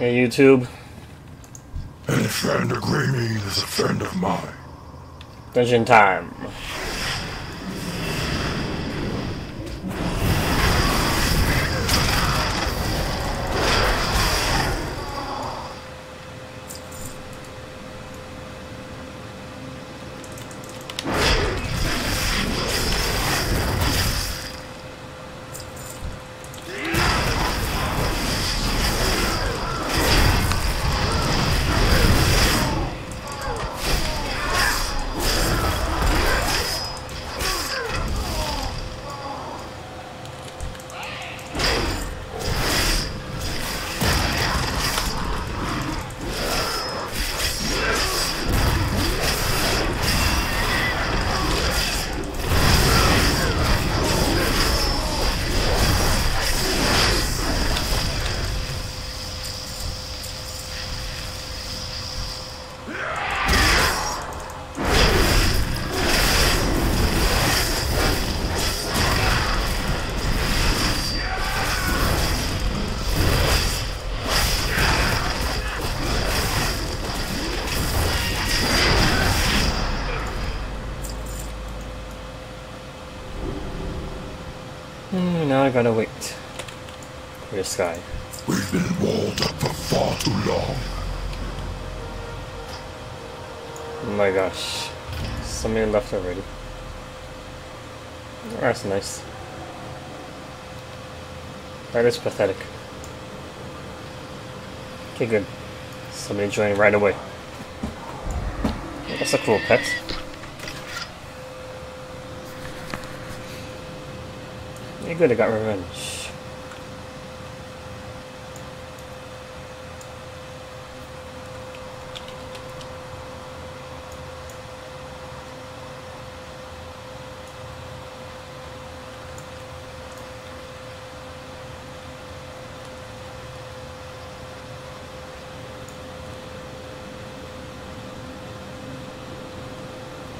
Hey, YouTube. Any friend of Greymane is a friend of mine. Dungeon time. I gotta wait for this guy. We've been walled up for far too long. Oh my gosh. Somebody left already. Oh, that's nice. That is pathetic. Okay, good. Somebody joined right away. That's a cool pet. Yeah, good, I got revenge.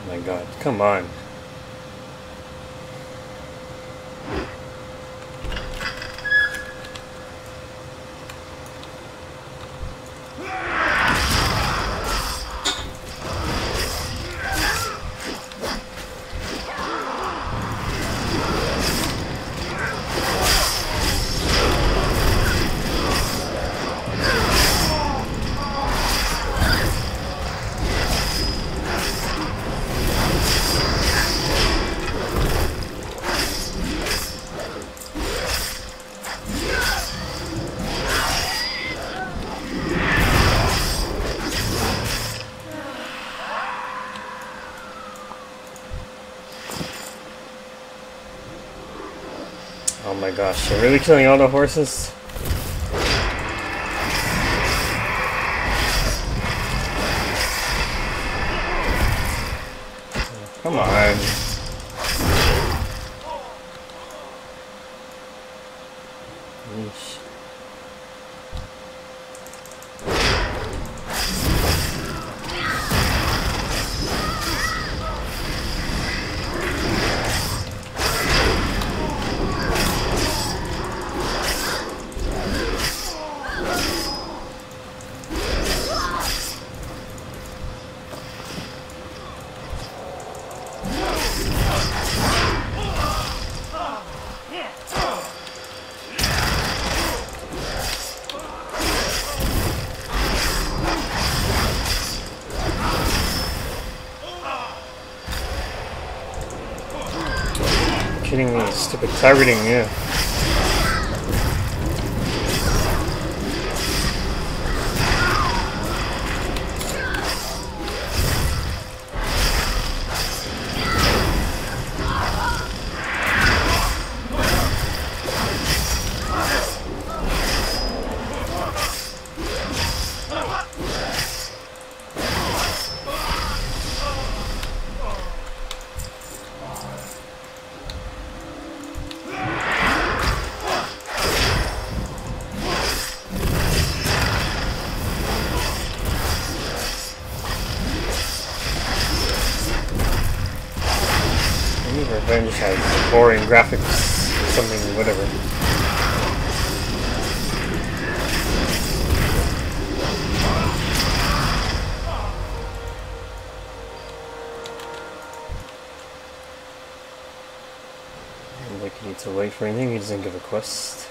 Oh my god, come on. Oh my gosh, they're really killing all the horses? Come on. Stupid targeting, yeah. which has boring graphics or something, whatever. Like he needs to wait for anything, he doesn't give a quest.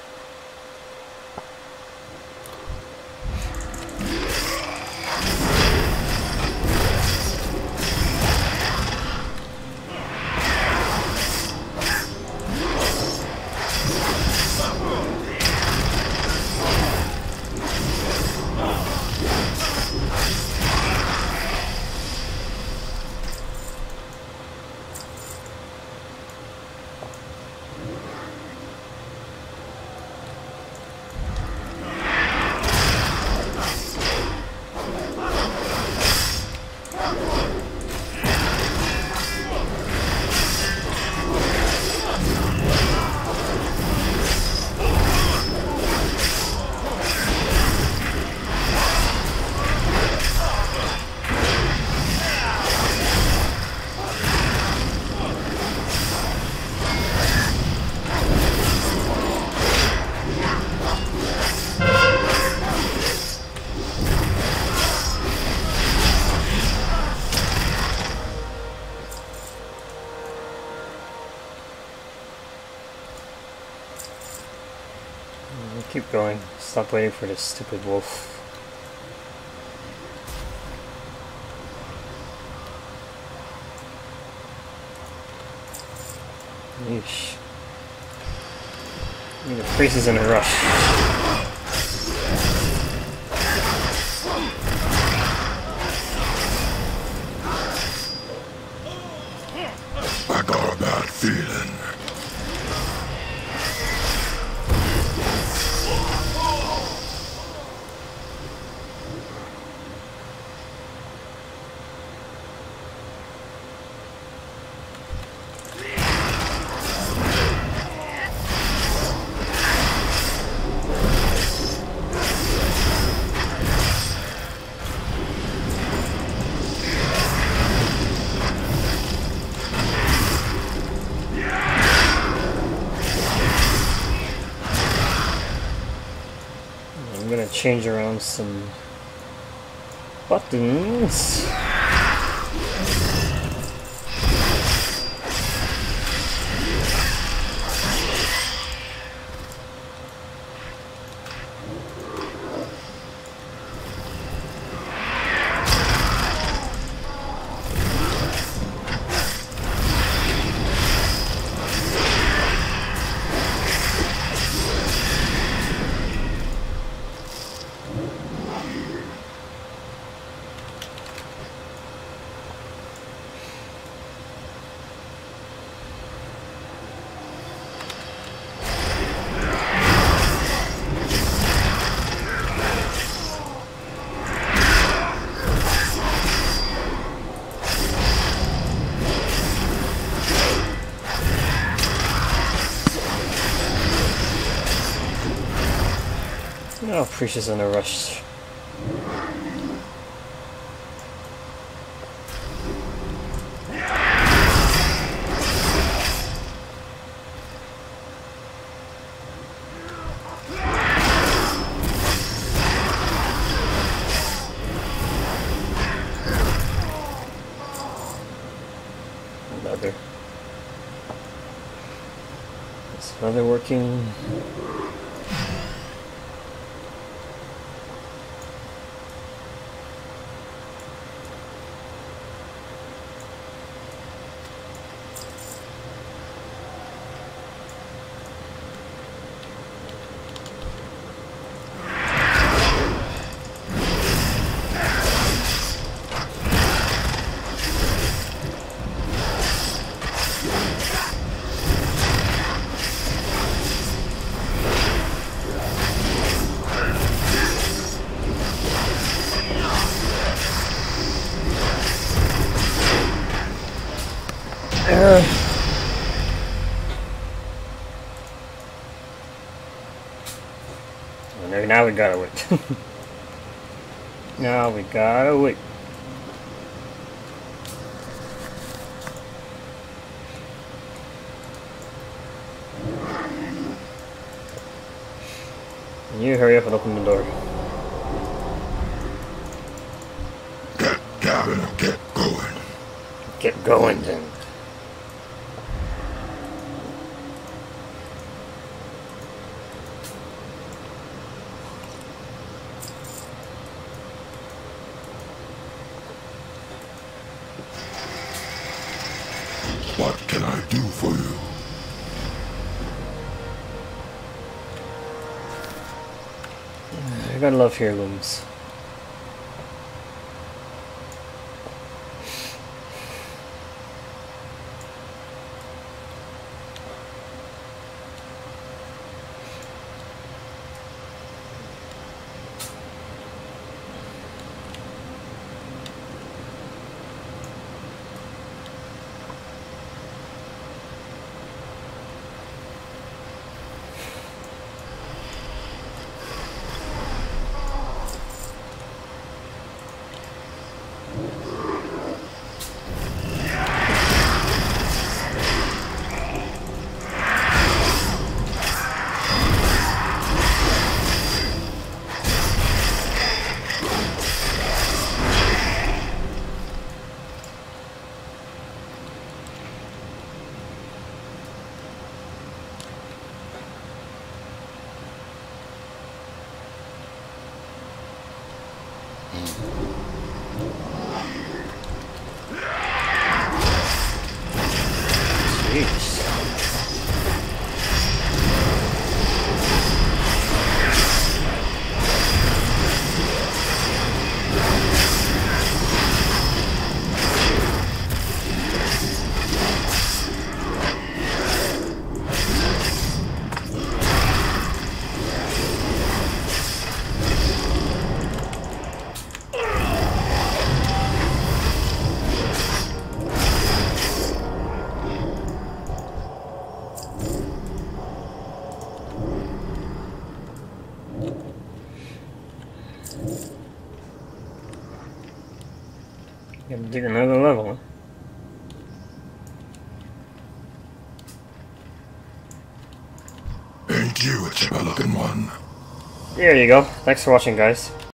Going. Stop waiting for this stupid wolf. Yeesh. The priest is in a rush. I got a bad feeling. Change around some buttons. In a rush. Leather. Is leather working? We gotta wait. now we gotta wait. You hurry up and open the door. Get Gavin, get going. Get going then. What can I do for you? I gotta love heirlooms. Jeez. Gotta dig another level. huh? Ain't you a chipper looking one? There you go. Thanks for watching, guys.